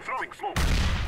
I'm throwing smoke.